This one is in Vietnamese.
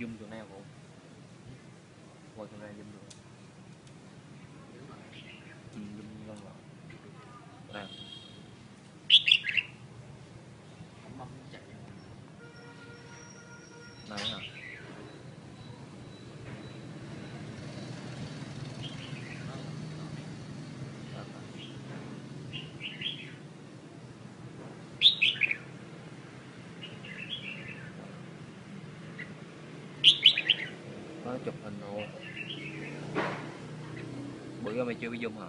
zoom chỗ nào cũng. Qua camera zoom được zoom zoom lên rồi à. này hả? Chụp hình rồi. Bữa giờ mày chưa bị dung hả?